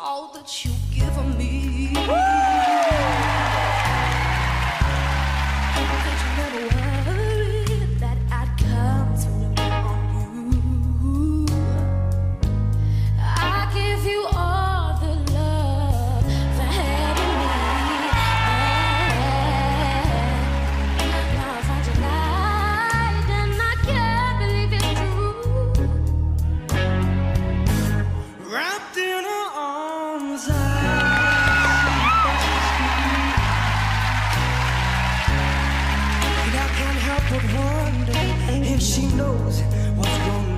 all that you could wonder if she knows what's going on.